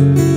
you.